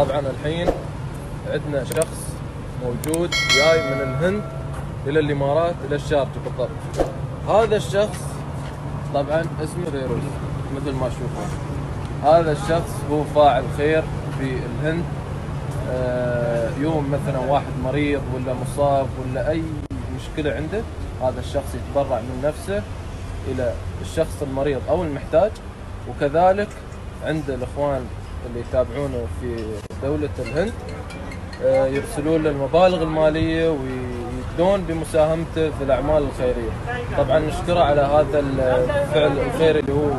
طبعا الحين عندنا شخص موجود جاي من الهند إلى الإمارات إلى الشارجه بالضبط هذا الشخص طبعا اسمه فيروز مثل ما تشوفون. هذا الشخص هو فاعل خير في الهند. آه، يوم مثلا واحد مريض ولا مصاب ولا أي مشكلة عنده هذا الشخص يتبرع من نفسه إلى الشخص المريض أو المحتاج. وكذلك عند الإخوان اللي يتابعونه في دولة الهند آه، يرسلون له المبالغ المالية ويدون بمساهمته في الأعمال الخيرية. طبعا نشكره على هذا الفعل الخيري اللي هو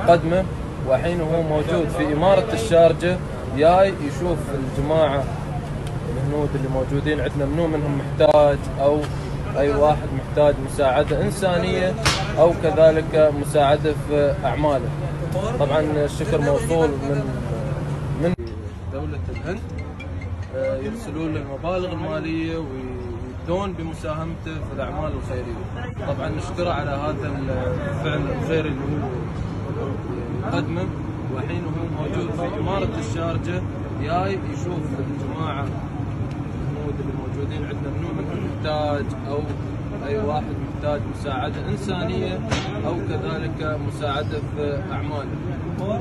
يقدمه والحين هو موجود في إمارة الشارجة جاي يشوف الجماعة الهنود اللي موجودين عندنا منو منهم محتاج أو أي واحد محتاج مساعدة إنسانية أو كذلك مساعدة في أعماله. طبعا الشكر موصول من من دولة الهند آه، يرسلون المبالغ المالية ويدون بمساهمته في الأعمال الخيرية. طبعا نشكره على هذا الفعل الخيري اللي هو يقدمه والحين هو موجود في إمارة الشارجة جاي يشوف الهنود اللي موجودين عندنا منو؟ منهم محتاج أو أي واحد محتاج مساعدة إنسانية أو كذلك مساعدة في اعماله.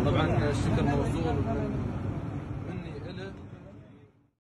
طبعا الشكر موصول